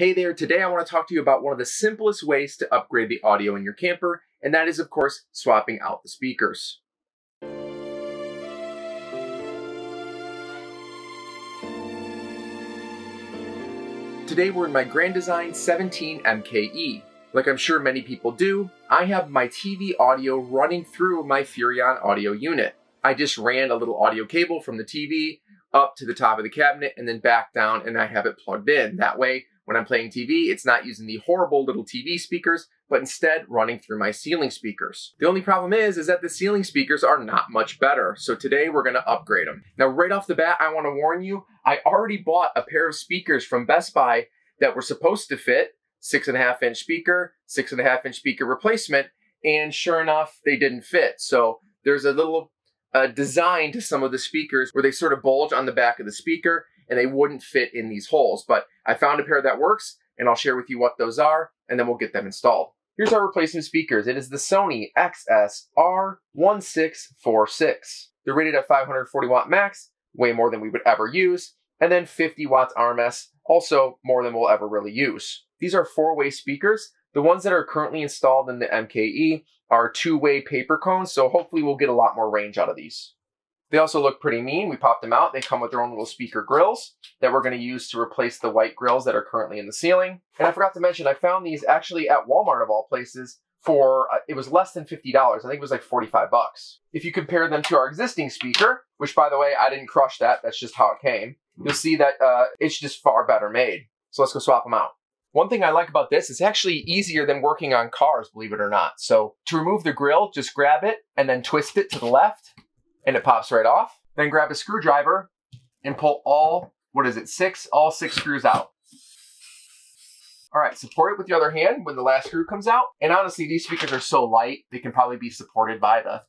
Hey there, today I want to talk to you about one of the simplest ways to upgrade the audio in your camper, and that is of course swapping out the speakers. Today we're in my Grand Design 17 MKE. Like I'm sure many people do, I have my TV audio running through my Furrion audio unit. I just ran a little audio cable from the TV up to the top of the cabinet and then back down and I have it plugged in. That way, when I'm playing TV, it's not using the horrible little TV speakers, but instead running through my ceiling speakers. The only problem is, is that the ceiling speakers are not much better. So today we're gonna upgrade them. Now, right off the bat, I wanna warn you, I already bought a pair of speakers from Best Buy that were supposed to fit, six and a half inch speaker, six and a half inch speaker replacement, and sure enough, they didn't fit. So there's a little uh, design to some of the speakers where they sort of bulge on the back of the speaker and they wouldn't fit in these holes. But I found a pair that works and I'll share with you what those are and then we'll get them installed. Here's our replacement speakers. It is the Sony XS-R1646. They're rated at 540 watt max, way more than we would ever use, and then 50 watts RMS, also more than we'll ever really use. These are four-way speakers. The ones that are currently installed in the MKE are two-way paper cones, so hopefully we'll get a lot more range out of these. They also look pretty mean. We popped them out. They come with their own little speaker grills that we're going to use to replace the white grills that are currently in the ceiling. And I forgot to mention, I found these actually at Walmart of all places for, uh, it was less than $50. I think it was like 45 bucks. If you compare them to our existing speaker, which by the way, I didn't crush that. That's just how it came. You'll see that uh, it's just far better made. So let's go swap them out. One thing I like about this is actually easier than working on cars, believe it or not. So to remove the grill, just grab it and then twist it to the left and it pops right off. Then grab a screwdriver and pull all, what is it, six, all six screws out. All right, support it with the other hand when the last screw comes out. And honestly, these speakers are so light, they can probably be supported by the,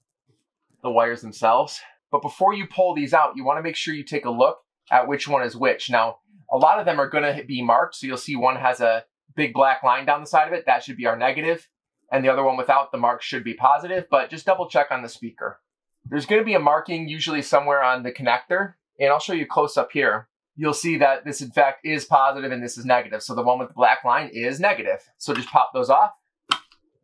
the wires themselves. But before you pull these out, you wanna make sure you take a look at which one is which. Now, a lot of them are gonna be marked, so you'll see one has a big black line down the side of it. That should be our negative, and the other one without the mark should be positive, but just double check on the speaker. There's going to be a marking usually somewhere on the connector, and I'll show you close up here. You'll see that this in fact is positive and this is negative. So the one with the black line is negative. So just pop those off.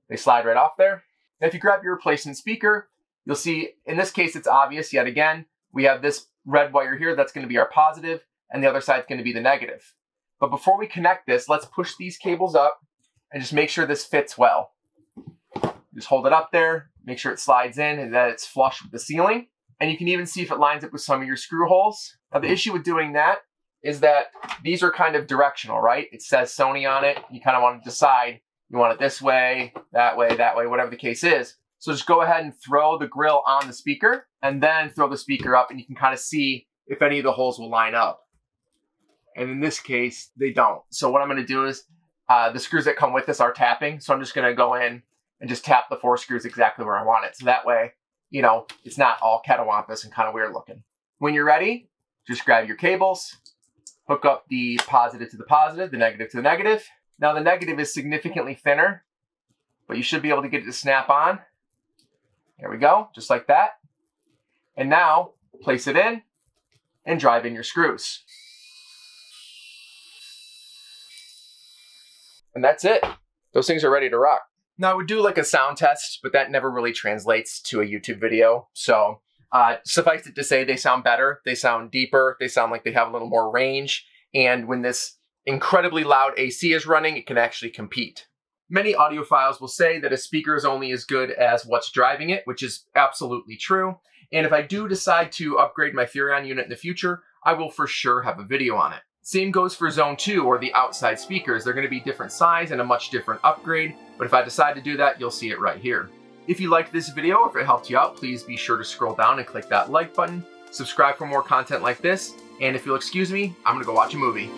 They slide right off there. And if you grab your replacement speaker, you'll see in this case it's obvious yet again. We have this red wire here that's going to be our positive, and the other side is going to be the negative. But before we connect this, let's push these cables up and just make sure this fits well. Just hold it up there, make sure it slides in and that it's flush with the ceiling. And you can even see if it lines up with some of your screw holes. Now the issue with doing that is that these are kind of directional, right? It says Sony on it. You kind of want to decide you want it this way, that way, that way, whatever the case is. So just go ahead and throw the grill on the speaker and then throw the speaker up and you can kind of see if any of the holes will line up. And in this case, they don't. So what I'm going to do is uh, the screws that come with this are tapping. So I'm just going to go in and just tap the four screws exactly where I want it. So that way, you know, it's not all catawampus and kind of weird looking. When you're ready, just grab your cables, hook up the positive to the positive, the negative to the negative. Now the negative is significantly thinner, but you should be able to get it to snap on. There we go, just like that. And now place it in and drive in your screws. And that's it. Those things are ready to rock. Now I would do like a sound test, but that never really translates to a YouTube video. So uh, suffice it to say, they sound better, they sound deeper, they sound like they have a little more range. And when this incredibly loud AC is running, it can actually compete. Many audiophiles will say that a speaker is only as good as what's driving it, which is absolutely true. And if I do decide to upgrade my Furrion unit in the future, I will for sure have a video on it. Same goes for Zone 2 or the outside speakers. They're gonna be different size and a much different upgrade, but if I decide to do that, you'll see it right here. If you liked this video, if it helped you out, please be sure to scroll down and click that like button, subscribe for more content like this, and if you'll excuse me, I'm gonna go watch a movie.